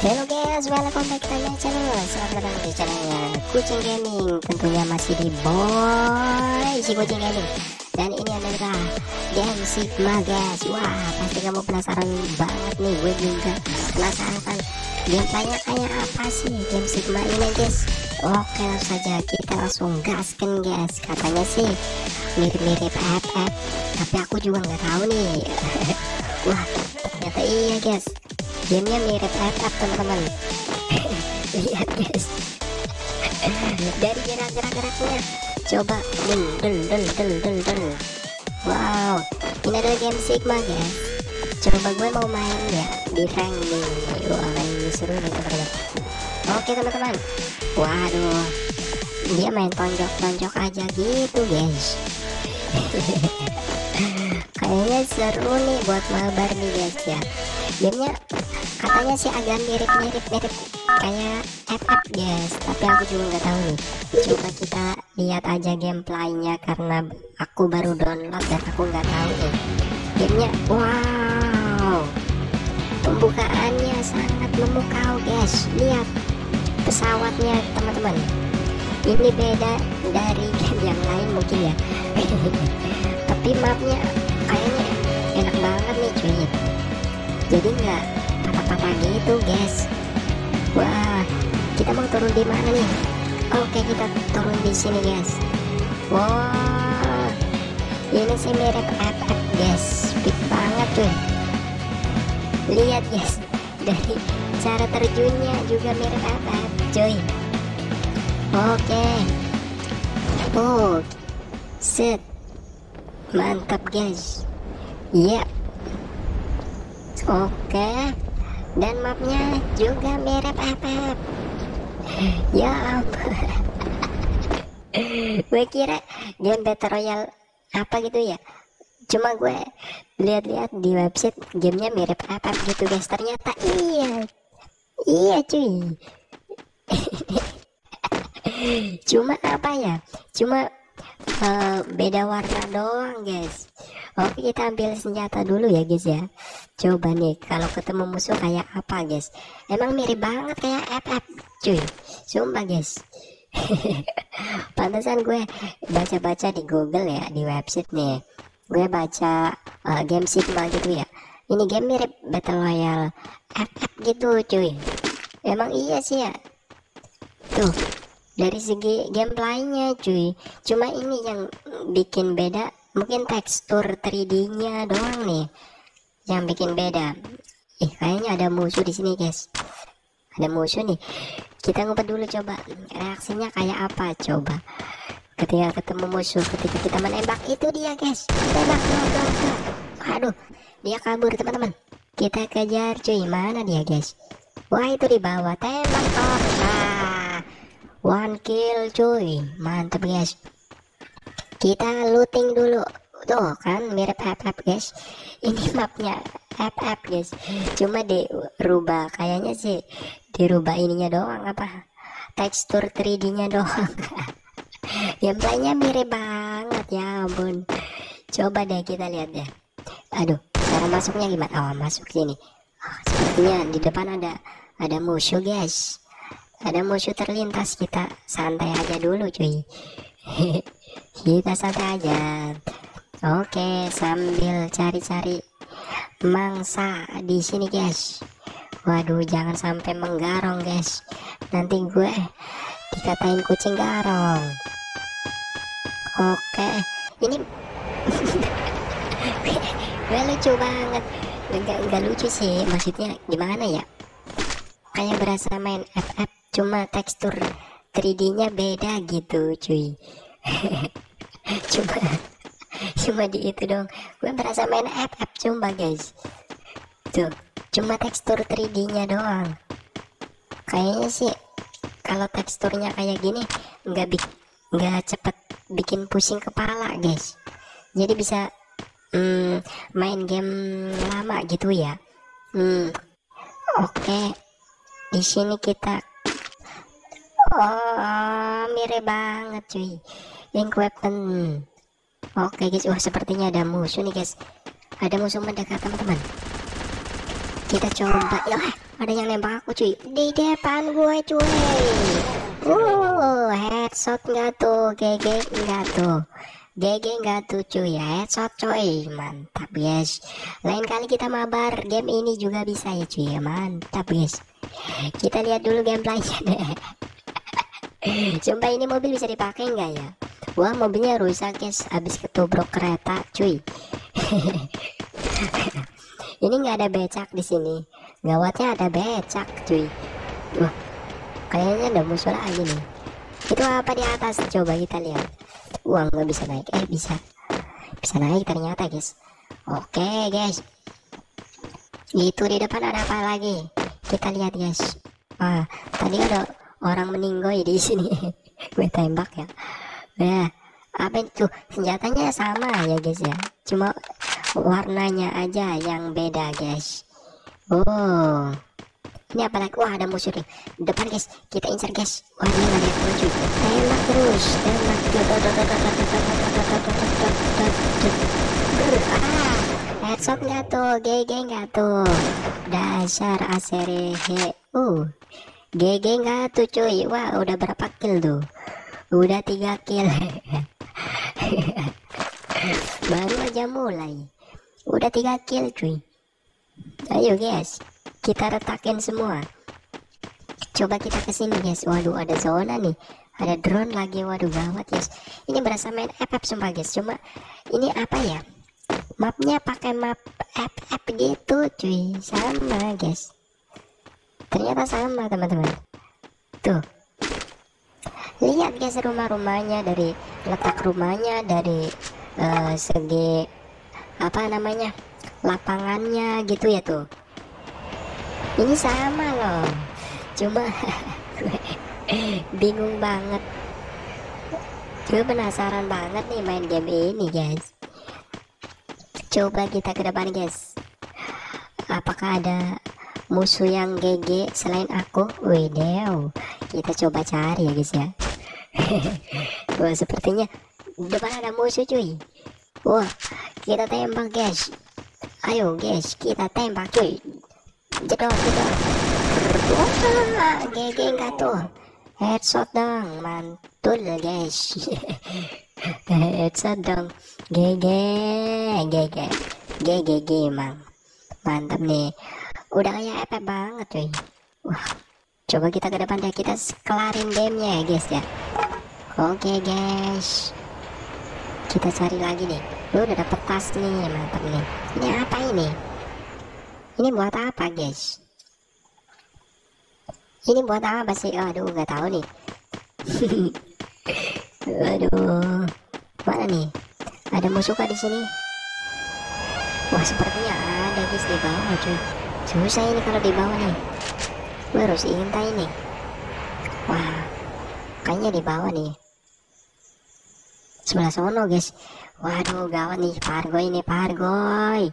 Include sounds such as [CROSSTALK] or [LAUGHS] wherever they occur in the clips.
Hello guys, welcome back to my channel. Selamat datang di channelnya Kucing Gaming. Tentunya masih di boy si Kucing Gaming. Dan ini adalah game Sigma guys. Wah, pasti kamu penasaran banget nih Gue juga penasaran. Kan Gameplaynya kayak apa sih game Sigma ini guys? Oke langsung saja kita langsung gaskan guys. Katanya sih mirip-mirip FF Tapi aku juga nggak tahu nih. [LAUGHS] Wah, ternyata iya guys gamenya mirip FF teman-teman. [LAUGHS] Lihat guys. Dari gerak-gerak-geraknya coba del del del del del del wow ini adalah game Sigma guys. Coba gue mau main ya di rank nih wah ini seru nih teman-teman. Oke teman-teman. Waduh dia main tonjok-tonjok aja gitu guys. [LAUGHS] Kayaknya seru nih buat mabar nih guys ya. Gamenya katanya sih agak mirip-mirip mirip kayak FF guys. Tapi aku juga nggak tahu nih. Coba kita lihat aja gameplaynya karena aku baru download dan aku nggak tahu nih. Gamenya wow. Pembukaannya sangat memukau guys. Lihat pesawatnya teman-teman. Ini beda dari game yang lain mungkin ya. [LAUGHS] Tapi mapnya kayaknya enak banget nih cuy. Jadi nggak patah-patah gitu guys. Wah kita mau turun di mana nih? Oke kita turun di sini guys. Wah ini sih mirip FF guys. Speed banget tuh lihat guys [LAUGHS] dari cara terjunnya juga mirip FF cuy. Oke. Oh set. Mantap guys. Ya oke dan mapnya juga mirip FF ya ampun. [LAUGHS] Gue kira game battle royale apa gitu ya. Cuma gue lihat-lihat di website gamenya mirip FF gitu guys. Ternyata iya. Iya cuy. [LAUGHS] Cuma apa ya? Cuma uh, beda warna doang guys oke kita ambil senjata dulu ya guys ya. Coba nih kalau ketemu musuh kayak apa guys emang mirip banget kayak FF cuy. Sumpah guys [LAUGHS] pantesan gue baca-baca di google ya di website nih. Gue baca uh, game sigma gitu ya. Ini game mirip battle royale FF gitu cuy. Emang iya sih ya. Tuh dari segi gameplaynya cuy. Cuma ini yang bikin beda mungkin tekstur 3D nya doang nih yang bikin beda. Ih kayaknya ada musuh di sini guys. Ada musuh nih. Kita ngumpet dulu coba. Reaksinya kayak apa coba? Ketika ketemu musuh ketika kita menembak itu dia guys. Tembak aduh dia kabur teman-teman. Kita kejar cuy. Mana dia guys? Wah itu di bawah. Tembak oh nah. One kill cuy. Mantap guys kita looting dulu. Tuh kan mirip FF guys. Ini mapnya FF guys. Cuma dirubah. Kayaknya sih dirubah ininya doang apa? Tekstur 3D nya doang. [LAUGHS] Gameplaynya mirip banget. Ya ampun. Coba deh kita lihat deh. Aduh cara masuknya gimana? Oh masuk sini. Oh, sepertinya di depan ada ada musuh guys. Ada musuh terlintas. Kita santai aja dulu cuy [LAUGHS] kita santai aja oke sambil cari-cari mangsa di sini guys. Waduh jangan sampai menggarong guys. Nanti gue dikatain kucing garong. Oke. Ini [LAUGHS] gue lucu banget. Enggak enggak lucu sih. Maksudnya gimana ya? Kayak berasa main FF cuma tekstur 3D nya beda gitu cuy [LAUGHS] cuma cuma di itu dong. Gue merasa main FF cuma guys. Tuh cuma tekstur 3D nya doang. Kayaknya sih kalau teksturnya kayak gini nggak bik nggak cepet bikin pusing kepala guys. Jadi bisa hmm, main game lama gitu ya. Hmm, oke. Okay. di sini kita Oh, mirip banget cuy. Link weapon. Oke guys, wah sepertinya ada musuh nih guys. Ada musuh mendekat teman-teman. Kita coba. Ya, ada yang nembak aku cuy. Di depan gue cuy. Uh headshot nggak tuh GG nggak tuh. GG nggak tuh cuy. Headshot cuy mantap guys. Lain kali kita mabar game ini juga bisa ya cuy. Mantap guys. Kita lihat dulu gameplaynya. Deh [LAUGHS] Sumpah ini mobil bisa dipakai nggak ya? Wah mobilnya rusak guys, habis ketubrak kereta, cuy. [LAUGHS] ini nggak ada becak di sini. Gawatnya ada becak, cuy. Wah, kayaknya ada musuh lagi nih. Itu apa di atas? Coba kita lihat. Wah nggak bisa naik. Eh bisa, bisa naik ternyata guys. Oke guys. Itu di depan ada apa lagi? Kita lihat guys. Wah, tadi ada orang meninggoy di sini [LAUGHS] gue tembak ya ya apa itu senjatanya sama ya guys ya cuma warnanya aja yang beda guys oh ini apa lagi wah ada musuh nih depan guys kita incer guys wah nggak lihat musuh tembak terus tembak ah headshot nggak tuh GG nggak tuh dasar aserehe uh GG nggak tuh cuy wah udah berapa kill tuh udah tiga kill. [LAUGHS] Baru aja mulai. Udah tiga kill cuy. Ayo guys. Kita retakin semua. Coba kita ke sini guys. Waduh ada zona nih. Ada drone lagi. Waduh gawat guys. Ini berasa main FF sumpah guys. Cuma ini apa ya? Mapnya pakai map FF gitu cuy. Sama guys. Ternyata sama teman-teman. Tuh lihat guys rumah-rumahnya dari letak rumahnya dari uh, segi apa namanya lapangannya gitu ya tuh. Ini sama loh. Cuma [LAUGHS] bingung banget. Gue penasaran banget nih main game ini guys. Coba kita ke depan guys. Apakah ada musuh yang GG selain aku? Wideo. Kita coba cari ya guys ya Wah sepertinya depan ada musuh cuy. Wah kita tembak guys. Ayo guys kita tembak cuy. Jedot jedot. Wah GG enggak tuh headshot dong mantul guys. [LAUGHS] Headshot dong. GG GG emang mantap nih. Udah kayak FF banget cuy. Wah coba kita ke depan deh kita kelarin gamenya ya guys ya oke guys. Kita cari lagi nih. Lu udah dapet tas nih mantap nih ini apa ini? Ini buat apa guys? Ini buat apa sih? Aduh nggak tahu nih. [LAUGHS] Aduh. Mana nih? Ada musuh di sini? Wah sepertinya ada guys di bawah cuy. Susah ini kalau di bawah nih. Gue harus intai ini wah kayaknya di bawah nih. Sebelah sono guys. Waduh gawat nih. Pargoy ini pargoy.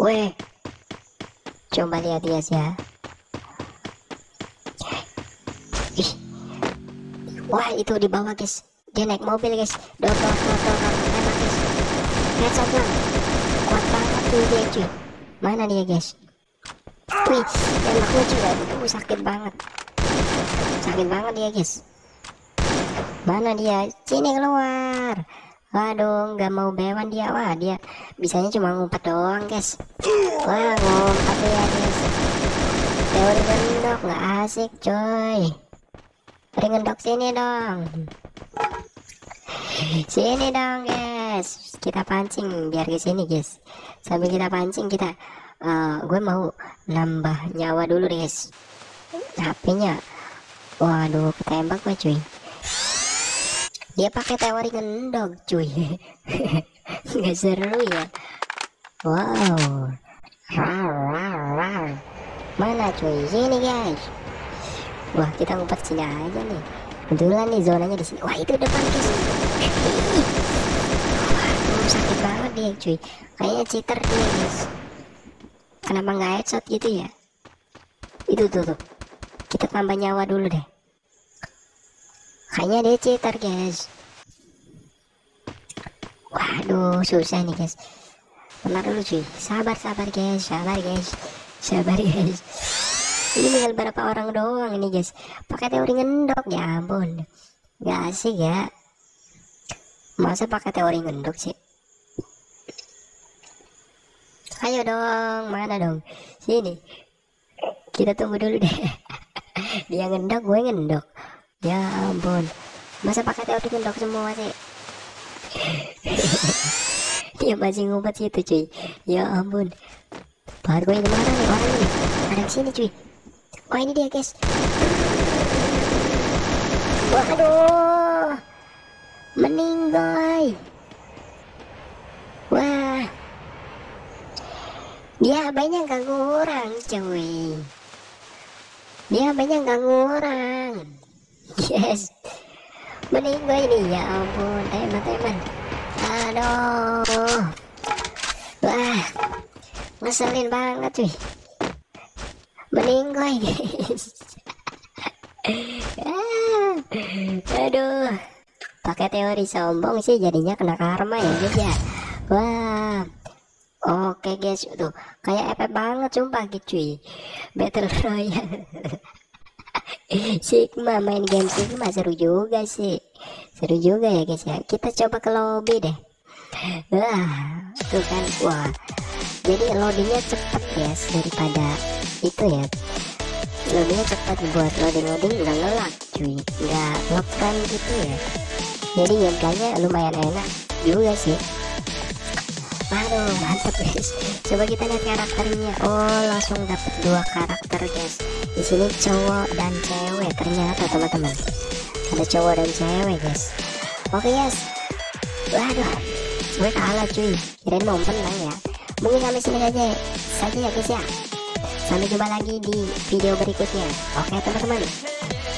Weh. Coba lihat guys ya. Wah itu di bawah guys. Dia naik mobil guys. Dorong dorong dorong dorong tembak guys. Headshot kuat banget tuh dia cuy. Mana dia guys? Wih tembaknya juga itu sakit banget sakit banget dia guys. Mana dia? Sini keluar. Waduh nggak mau bewan dia. Wah dia bisanya cuma ngumpet doang guys. Wah ngumpet ya guys. Teori gendok nggak asik coy. Gendok sini dong. Sini dong guys. Kita pancing biar ke sini guys. Sambil kita pancing kita uh, gue mau nambah nyawa dulu guys. HP-nya waduh ketembak gue cuy. Dia pakai teori ngendog cuy. [LAUGHS] Nggak seru ya. Wow. Rar, rar, rar. mana cuy? Sini guys. Wah kita ngumpet sini aja nih. Kebetulan nih zonanya di sini. Wah itu depan guys. Waduh sakit banget dia cuy. Kayaknya cheater dia guys. Kenapa nggak headshot gitu ya? Itu tuh tuh kita tambah nyawa dulu deh. Kayaknya dia cheater guys. Waduh susah nih guys. Benar dulu cuy. Sabar sabar guys. Sabar guys. Sabar guys. Ini tinggal berapa orang doang ini guys? Pakai teori ngendok ya ampun. Gak asik ya. Masa pakai teori ngendok sih? Ayo dong mana dong? Sini. Kita tunggu dulu deh [LAUGHS] dia ngendok gue ngendok. Ya ampun. Masa pakai teori ngendok semua sih? [LAUGHS] Dia masih ngumpet situ cuy. Ya ampun. Baru gue ke mana nih? Orang ini. Ada sini cuy. Oh ini dia guys. Waduh. Meninggal wah. Dia banyak ganggu orang cuy dia banyak ganggu orang yes. Meninggal ini. Ya ampun teman-teman. Aduh. Wah ngeselin banget cuy. Meninggal guys ah, aduh. Pakai teori sombong sih jadinya kena karma ya guys ya. Wah oke guys. Tuh kayak efek banget sumpah gitu cuy. Battle royale. [LAUGHS] Sigma main game Sigma. Seru juga sih. Seru juga ya guys ya. Kita coba ke lobby deh. Wah tuh kan wah. Jadi loadingnya cepet guys daripada itu ya. Loadingnya cepet buat loading loading nggak ngelak cuy. Nggak ngekan gitu ya. Jadi gameplaynya lumayan enak juga sih aduh mantap guys. Coba kita lihat karakternya. Oh langsung dapat dua karakter guys. Di sini cowok dan cewek ternyata teman-teman. Ada cowok dan cewek guys. Oke guys. Waduh. Gue kalah cuy. Kirain mau menang ya. Mungkin sampai sini saja saja ya guys ya. Sampai jumpa lagi di video berikutnya. Oke teman-teman.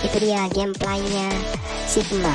Itu dia gameplaynya Sigma